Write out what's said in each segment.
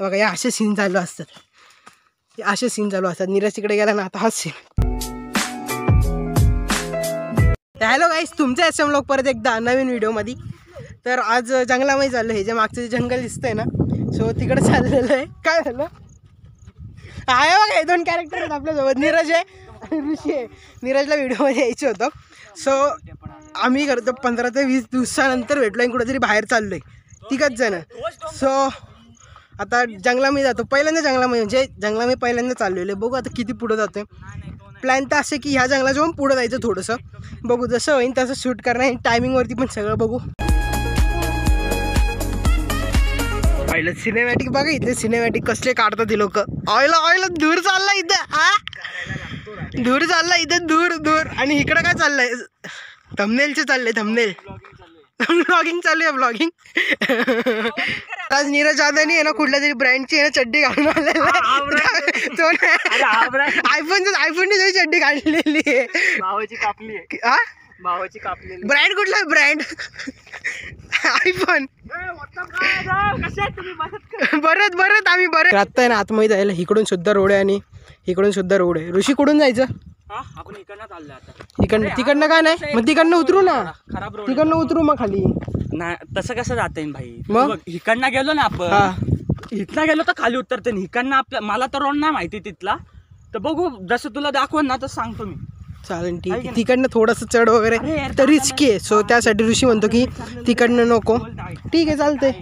बघा या असे सीन चालू असतात. असे सीन चालू असतात. नीरज तिकडे गेला ना आता हाच सीन हॅलो गाईस तुमचं एस एम लोक परत एकदा नवीन व्हिडिओमध्ये तर आज जंगलामध्ये चाललं हे जे मागचं जे जंगल दिसतंय ना सो तिकडे चाललेलं आहे. काय झालं? आहे बघा हे दोन कॅरेक्टर आहेत आपल्यासोबत. नीरज आहे आणि ऋषी आहे. नीरजला व्हिडिओमध्ये यायचं होतं. सो आम्ही करतो पंधरा ते वीस दिवसानंतर भेटलो आणि कुठेतरी बाहेर चाललो आहे तिघंच जण. सो आता जंगलामध्ये जातो. पहिल्यांदा जंगलामध्ये म्हणजे जंगलामध्ये पहिल्यांदा चाललेलो आहे. बघू आता किती पुढं जातो प्लॅन तर असे की ह्या जंगलाच्या जाऊन पुढं जायचं थोडंसं. बघू जसं होईल तसं शूट करणं आणि टायमिंगवरती पण सगळं बघू. पहिलं सिनेमॅटिक बघा इथे. सिनेमॅटिक कसले काढतात ते लोक. ऑयला ऑयला दूर चालला इथं. आ? दूर चालला इथं. दूर दूर आणि इकडं काय चाललंय? थंबनेलचे चाललंय धमनेल ब्लॉगिंग चालू आहे ब्लॉगिंग आज नीरज जाधवनी आहे ना कुठल्या तरी ब्रँडची आहे ना चड्डी घालून आलेला आयफोन आयफोनची चड्डी काढलेली आहे. भावाची कापली आहे. हा? भावाची कापली ब्रँड कुठला? आहे ब्रँड आयफोन बरत बरत आम्ही बरं. आत्ता आहे ना आतमध्ये जायला इकडून सुद्धा रोड आहे आणि इकडून सुद्धा रोड आहे. ऋषी कुठून जायचं? आपण इकडनं चाललो आता. तिकडनं तिकडनं काय नाही? मग तिकडनं उतरू ना. खराब रोड तिकडनं उतरू मग खाली. नाही तसं कसं जाता येईल भाई? मग? बघ, इकडनं गेलो ना हा. आपण इथनं गेलो तर खाली उतरते ना इकडनं आपल्या मला तर रोड नाही माहिती तिथला. तर बघू जसं तुला दाखवून ना तर सांगतो मी. चालेल ठीक आहे तिकडनं थोडंसं चढ वगैरे अरे यार, तर रिस्की आहे. सो त्यासाठी ऋषी म्हणतो की तिकडनं नको. ठीक आहे चालतंय.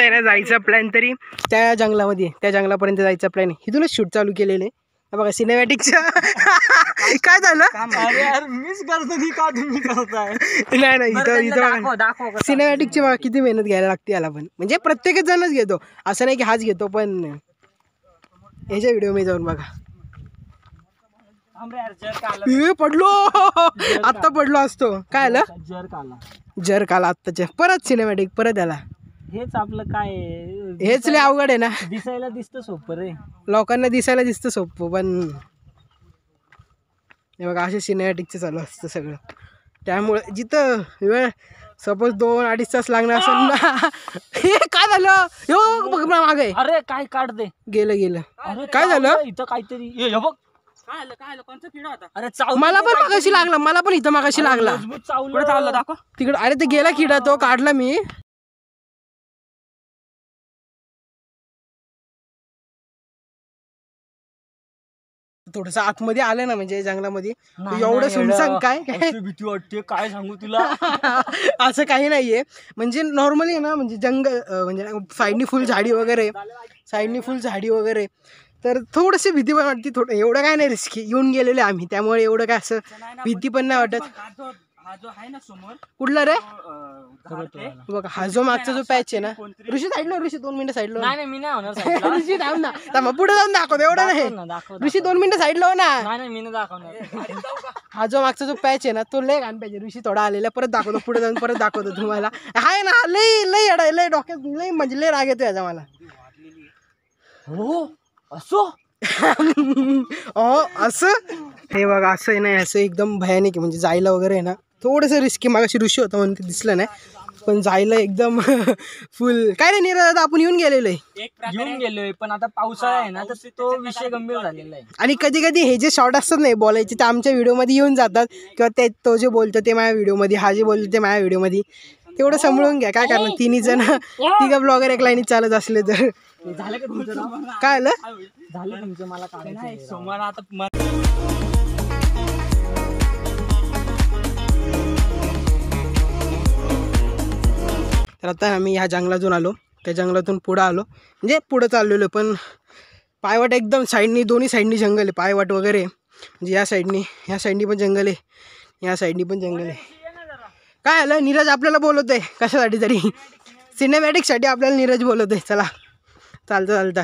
आहे ना जायचा प्लॅन तरी. त्या जंगलामध्ये. त्या जंगलापर्यंत जायचा प्लॅन आहे इथूनच शूट चालू केलेलं आहे. बघा सिनेमॅटिकच्या काय झालं? अरे यार मीच करतो की का तुम्ही करताय? नाही नाही इथं इथं. सिनेमॅटिकची बघा किती मेहनत घ्यायला लागते याला पण. म्हणजे प्रत्येकच जणच घेतो. असं नाही की हाच घेतो पण ह्याच्या व्हिडिओ मी जाऊन बघा. आला. ए, पडलो. आत्ता पडलो असतो. काय आलं? आला. जर काल आत्ताच्या. परत सिनेमॅटिक परत याला. हेच आपलं काय आहे. हेच लय अवघड आहे ना. दिसायला दिसतं सोपं रे. लोकांना दिसायला दिसतं सोपं पण हे बघा असे सिनेमॅटिकचं चालू असतं सगळं. त्यामुळे जिथं वेळ सपोज दोन अडीच तास लागणार असेल ना. हे काय झालं? यो बघ मागे. अरे काय काढ दे. गेलं गेलं. अरे काय झालं? इथं काहीतरी हे हे बघ. काय आलं काय आलं? कोणचा किडा होता? अरे चावलं मला पण मागाशी लागला मला पण इथं मागाशी लागला. मजबूत चावलं. कुठे चावलं दाखव. तिकडं अरे ते गेला किडा तो काढला मी. थोडस आतमध्ये आलं ना म्हणजे जंगलामध्ये एवढं एवढं. काय? भीती वाटते काय सांगू तुला? असं काही नाहीये. म्हणजे नॉर्मली ना म्हणजे जंगल म्हणजे साईडनी फुल झाडी वगैरे साईडनी फुल झाडी वगैरे तर थोडीशी भीती पण वाटते थोडं एवढं काय नाही रिस्की येऊन गेलेले आम्ही त्यामुळे एवढं काय असं भीती पण नाही वाटत. हा जो जो आहे ना समोर कुठला रे? तो. बघा हा जो मागचा जो पॅच आहे ना ऋषी साईडला ऋषी दोन मिनिटं साईडला नाही नाही मी नाही होणार side ला. ऋषी थांब ना. थांब पुढे जाऊन दाखवतो एवढं दाखव ना, नाही दाखव ऋषी दोन मिनिटं साईडला हो ना नाही नाही मी नाही दाखवणार. हा जो मागचा जो पॅच आहे ना तो लय घाण पाहिजे ऋषी थोडा आलेला परत दाखवतो पुढे जाऊन परत दाखवतो तुम्हाला. हाय ना लय लय अडाय लय डोक्यात लय म्हणजे लय राग येतो याचा मला. हो असो? अहो असं? हे बघा असं आहे ना असं एकदम भयानक आहे. म्हणजे जायला वगैरे आहे ना थोडंसं रिस्की मागाशी ऋषी होता म्हणून ते दिसलं नाही. पण जायला एकदम फुल काय नाही निरा दादा आपण येऊन गेलेलो आहे घेऊन गेलोय पण आता पावसाळा आहे ना तर तो विषय गंभीर झालेला आहे. आणि कधी कधी हे जे शॉर्ट असतात नाही बोलायचे ते आमच्या व्हिडिओमध्ये येऊन जातात. किंवा ते तो जे बोलतो ते माझ्या व्हिडिओमध्ये हा जे बोलतो ते माझ्या व्हिडिओमध्ये. तेवढं सांभाळून घ्या. काय करणार? तिन्ही जण तिघा ब्लॉगर एक लाईनीत चालत असले तर. झालं का तुमचं काय आलं? झालं तुमचं मला सोमवार आता तर आता आम्ही ह्या जंगलातून आलो. त्या जंगलातून पुढं आलो. म्हणजे पुढं चाललेलो पण पायवाट एकदम साईडनी दोन्ही साईडनी जंगल आहे. पायवाट वगैरे म्हणजे या साईडनी ह्या साईडनी पण जंगल आहे. या साईडनी पण जंगल आहे. काय आलं नीरज आपल्याला बोलवतो आहे कशासाठी तरी? सिनेमॅटिकसाठी आपल्याला नीरज बोलवतो आहे चला. चालतं चालतं.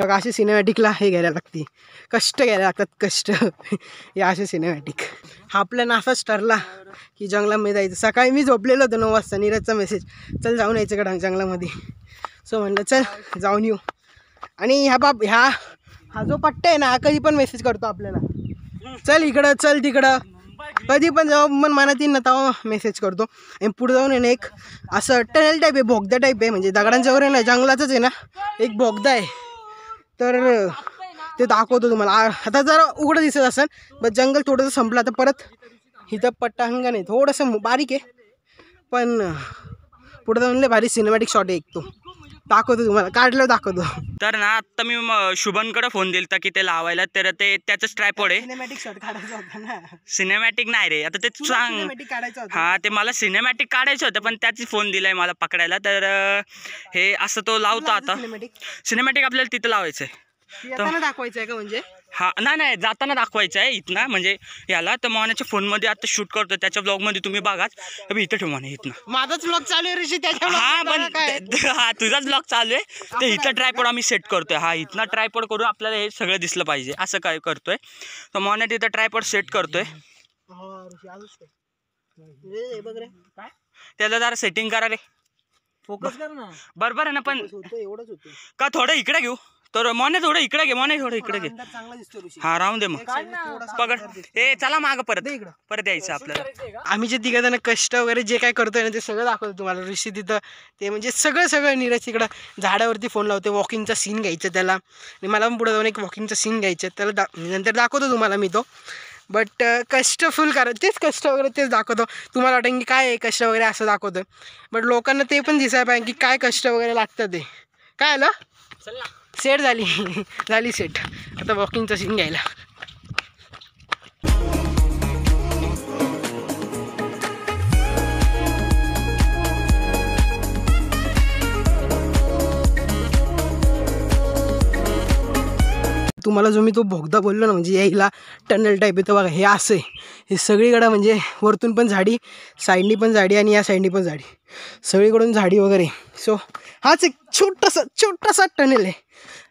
बघा असे सिनेमॅटिकला हे घ्यायला लागते. कष्ट घ्यायला लागतात कष्ट. हे असे सिनेमॅटिक हा आपल्या नासाच ठरला की जंगलामध्ये जायचं. सकाळी मी झोपलेलो होतो नऊ वाजता. नीरजचा मेसेज चल जाऊन यायचं का जंगलामध्ये. सो म्हणलं चल जाऊन येऊ. आणि ह्या बाप ह्या हा जो पट्टा आहे ना हा कधी पण मेसेज करतो आपल्याला. चल इकडं चल तिकडं. कधी पण जेव्हा मन मनात येईल ना तेव्हा मेसेज करतो. आणि पुढे जाऊन आहे ना एक असं टनेल टाईप आहे बोगदा टाईप आहे. म्हणजे दगडांच्यावर आहे ना जंगलाचंच आहे ना एक बोगदा आहे. तर ते दाखवतो तुम्हाला. आता जरा उघडं दिसत असेल पण जंगल थोडंसं संपलं. आता परत इथं पट्टा अंगण आहे. थोडंसं बारीक आहे. पण पुढे जाऊन भारी सिनेमॅटिक शॉट आहे एक तो. दाखवतो तुम्हाला काढलं दाखवतो. तर ना आत्ता मी शुभनकडे फोन दिलता की ते लावायला तर ते त्याचंच ट्रायपॉड आहे. सिनेमॅटिक शॉट काढायचा होता ना. सिनेमॅटिक नाही रे आता ते सांग. काढायचा हा ते मला सिनेमॅटिक काढायचं होतं पण त्याची फोन दिलाय मला पकडायला. तर हे असं तो लावतो आता. सिनेमॅटिक सिनेमॅटिक आपल्याला तिथं लावायचं आहे येताना दाखवायचं आहे का म्हणजे? हा नाही नाही जाताना दाखवायचं आहे इथनं म्हणजे याला. तर मोहनाच्या फोनमध्ये आता शूट करतो त्याच्या ब्लॉगमध्ये तुम्ही बघाच. अबे इथं ठेव मोहना इथनं. माझाच ब्लॉग चालू आहे ऋषी त्याच्या हा पण ते- हा तुझाच ब्लॉग चालू आहे. ते इथं ट्रायपॉड आम्ही सेट करतोय. हा इथनं ट्रायपॉड करून आपल्याला हे सगळं दिसलं पाहिजे. असं काय करतोय. तर मोहना तिथं ट्रायपॉड सेट करतोय. हो, ऋषी, आलोच ते. हे बघ रे. त्याला जरा सेटिंग करा रे. फोकस कर ना. बरोबर आहे ना पण होतं एवढंच होतं का थोडं इकडे घेऊ? तर मोने थोडं इकडे घे मोने थोडं इकडे घे. अंदाज चांगला दिसतो ऋषी. हा राहून दे मग. पकड. ए चला माग परत. दे इकडं. परत यायचं आपल्याला. आम्ही जे तिघ जण कष्ट वगैरे जे काय करतोय ना ते सगळं दाखवतो तुम्हाला. ऋषी तिथं ते म्हणजे सगळं सगळं नीरज तिकडं झाडावरती फोन लावते वॉकिंगचा सीन घ्यायचा त्याला. आणि मला पण पुढे जाऊन एक वॉकिंगचा सीन घ्यायचा त्याला दा नंतर दाखवतो तुम्हाला मी तो. बट कष्ट फुल करा तेच कष्ट वगैरे तेच दाखवतो. तुम्हाला वाटेल की काय आहे कष्ट वगैरे असं दाखवतो बट लोकांना ते पण दिसायला पाहिजे की काय कष्ट वगैरे लागतं ते. काय आलं? सेट झाली. झाली सेट. आता वॉकिंगचा सीन घ्यायला. तुम्हाला जो मी तो भोगदा बोललो ना म्हणजे यायला टनल टाईप येतो बघा हे असं आहे. हे सगळीकडं म्हणजे वरतून पण झाडी साईडनी पण झाडी आणि या साईडनी पण झाडी. सगळीकडून झाडी वगैरे. सो हाच एक छोटासा छोटासा टनेल आहे.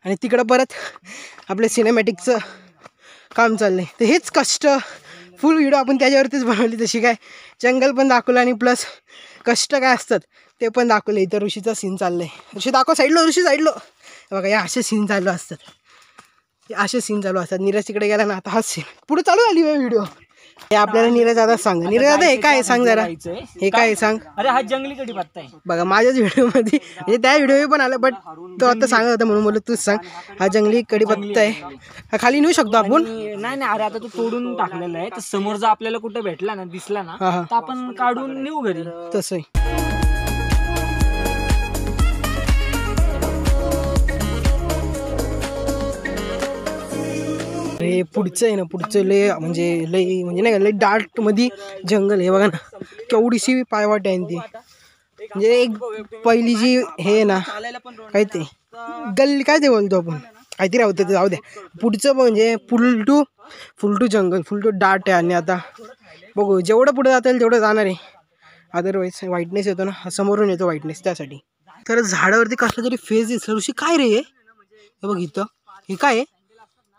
आणि तिकडं परत आपलं सिनेमॅटिकचं काम चाललं आहे तर हेच कष्ट फुल व्हिडिओ आपण त्याच्यावरतीच बनवली. तशी काय जंगल पण दाखवलं आणि प्लस कष्ट काय असतात ते पण दाखवलं. इथं ऋषीचा सीन चाललं आहे ऋषी दाखव साईडलो ऋषी साईडलो बघा या असे सीन चालू असतात. असे सीन चालू असतात. नीरज तिकडे गेला ना आता हाच सीन पुढे चालू झाली व्हिडिओ हे आपल्याला नीरज आता सांग. नीरज आता हे काय आहे सांग जरा. हे काय आहे सांग. अरे हा जंगली कधी पत्ता आहे. बघा माझ्याच व्हिडिओमध्ये म्हणजे त्या व्हिडिओ पण आलं बट तो आता सांगत होता म्हणून बोललो तूच सांग. हा जंगली कडीपत्ता आहे. हा खाली नेऊ शकतो आपण? नाही नाही अरे आता तो तोडून टाकलेला आहे. तर समोर जर आपल्याला कुठे भेटला ना दिसला ना हा हा. तर आपण काढून नेऊ घरी. तसं आहे. अरे पुढचं आहे ना पुढचं लय म्हणजे लय म्हणजे नाही का लय डार्टमध्ये जंगल आहे. बघा ना केवढीशी पायवाट आहे ती. म्हणजे एक पहिली जी हे आहे ना काय ते गल्ली काय ते बोलतो आपण? काहीतरी राहतं ते जाऊ द्या पुढचं म्हणजे फुल टू फुल टू जंगल फुल टू डार्ट आहे. आणि आता बघू जेवढं पुढे जाता येईल तेवढं जाणार आहे. अदरवाईज व्हाईटनेस येतो ना समोरून येतो व्हाईटनेस त्यासाठी. तर झाडावरती कसलं तरी फेस दिसलं. ऋषी काय रे हे बघ इथं. हे काय आहे?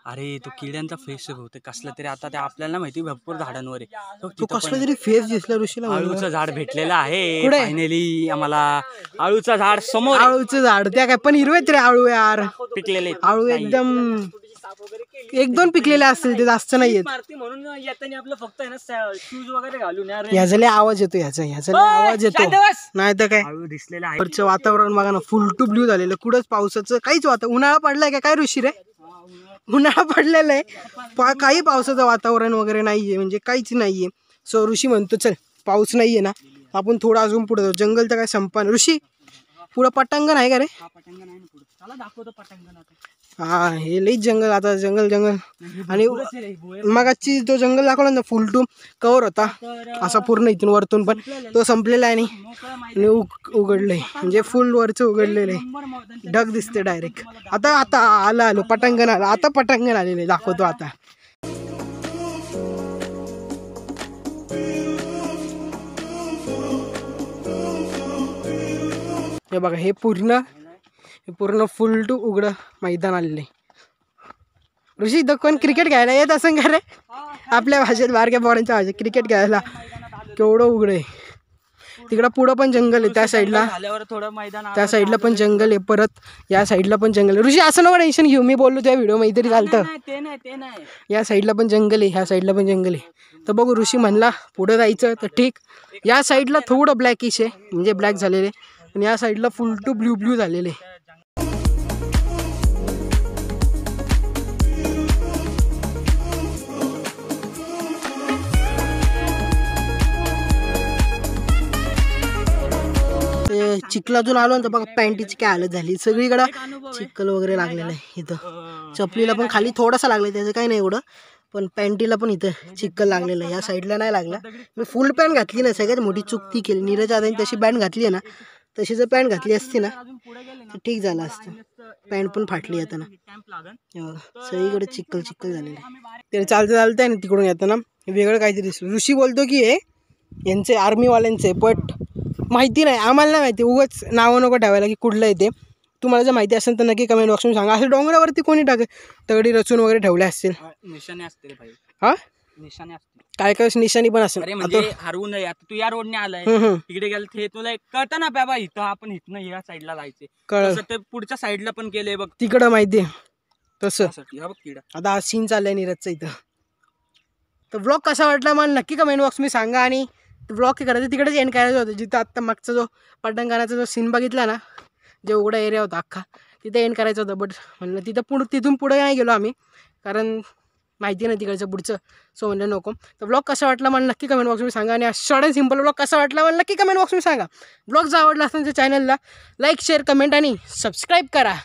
अरे तो किड्यांचा फेस बहुतेक कसला तरी आता ते आपल्याला माहिती भरपूर झाडांवर आहे. तो तो तिथं कसला पण तरी फेस दिसला ऋषीला म्हणलं. आळूचं झाड भेटलेलं आहे. कुठे? फायनली आम्हाला आळूचं झाड समोर आहे. आळूचं झाड त्या काय पण हिरवेत रे आळू यार. पिकलेले आळू एकदम एक दोन पिकलेले असतील ते जास्त नाही येत मारती म्हणून येताना आपलं फक्त आहे ना शूज वगैरे घालून यार ह्याचा लय आवाज येतो ह्याचा ह्याचा लय आवाज येतो. नाही तर काय? आळू दिसलेला आहे. वरचं वातावरण बघा ना फुल टू ब्ल्यू झालेलं. कुठंच पावसाचं काहीच वातावरण उन्हाळा पडलाय का? काय ऋषी रे? उन्हाळा पडलेला आहे. पा काही पावसाचं वातावरण वगैरे नाहीये म्हणजे काहीच नाही आहे सो ऋषी म्हणतो चल पाऊस नाहीये ना आपण थोडं अजून पुढं जाऊ. जंगल तर काय संपान ऋषी पुढं पटांगण आहे का रे? चला दाखवतो पटांगण आता हा हे लईच जंगल आता जंगल जंगल. आणि मगाची तो जंगल दाखवला ना फुल टू कवर होता. असा पूर्ण इथून वरतून पण तो संपलेला आहे आणि उघडलंय. म्हणजे फुल वरचं उघडलेलं आहे. ढग दिसते डायरेक्ट आता आता आलं आलो. पटांगण आलं. आता पटांगण आलेलं. आहे दाखवतो आता. हे बघा हे पूर्ण हे पूर्ण फुल टू उघडं मैदान आलेलं आहे. ऋषी इथं कोण क्रिकेट खेळायला येत असं का रे? आपल्या भाषेत बारक्या पोरांच्या भाषेत क्रिकेट खेळायला केवढं उघडं आहे. तिकडं पुढं पण जंगल आहे त्या साईडला झाल्यावर थोडं मैदान त्या साईडला पण जंगल आहे. परत या साईडला पण जंगल आहे. ऋषी असं नको टेन्शन घेऊ. मी बोललो त्या व्हिडिओ तरी चालतं. या साईडला पण जंगल आहे. ह्या साईडला पण जंगल आहे. तर बघू ऋषी म्हणला पुढं जायचं तर ठीक. या साईडला थोडं ब्लॅकिश आहे. म्हणजे ब्लॅक झालेले. आणि या साईडला फुल टू ब्ल्यू ब्ल्यू झालेले. ते चिखलातून आलो ना तर बघा पॅन्टीची काय हालत झाली. सगळीकडं चिखल वगैरे लागलेलं आहे इथं. चपलीला पण खाली थोडासा लागला त्याचं काही नाही एवढं. पण पॅन्टीला पण इथं चिखल लागलेलं आहे. या साईडला नाही लागला. मी फुल पॅन्ट घातली ना सगळ्यात मोठी चुकती केली. नीरज आदानी तशी पॅन्ट घातली आहे ना तशी जर पॅन्ट घातली असती ना तर ठीक झालं असतं. पॅन्ट पण फाटली येताना ना. हो, सगळीकडे चिखल चिखल झालेलं आहे. तर चालतं चालतं आहे ना तिकडून येताना. वेगळं काहीतरी ऋषी बोलतो की हे यांचे आर्मीवाल्यांचे बट माहिती नाही. आम्हाला नाही माहिती. उगाच नावं नको ठेवायला की कुठलं आहे ते. तुम्हाला जर माहिती असेल तर नक्की कमेंट बॉक्समध्ये सांगा. असं डोंगरावरती कोणी टाक दगडी रचून वगैरे ठेवले असतील. निशाणे असते रे भाई. हा? असते काय काय निशाणी पण असेल. अरे आता म्हणजे हरवू नये. आता तू या रोडने आलाय. हम्म, हम्म. तिकडे गेलं ते तुला एक कळतं ना बाबा इथं आपण इथनं या साईडला जायचे कळलं. तसं ते पुढच्या साईडला पण केलंय बघ. तिकडं माहिती तसं. त्यासाठी. हा बघ किडा आता हा सीन चाललाय नीरजचा इथं. तर ब्लॉग कसा वाटला मला नक्की कमेंट बॉक्स मी सांगा आणि ब्लॉक करायचं तिकडेच एंड करायचं होतं. जिथं आत्ता मागचा जो पटंगानाचा जो सीन बघितला ना जे उघडा एरिया होता अख्खा तिथे एंड करायचं होतं. बट म्हणलं तिथं पुढं तिथून पुढे नाही गेलो आम्ही कारण माहिती नाही तिकडचं पुढचं. सो म्हणलं नको. तर ब्लॉग कसा वाटला मला नक्की कमेंट बॉक्समध्ये सांगा. आणि शॉर्ट अँड सिंपल ब्लॉग कसा वाटला मला नक्की कमेंट बॉक्समध्ये सांगा. ब्लॉग जर आवडला असेल तर चॅनलला लाईक शेअर कमेंट आणि सबस्क्राईब करा.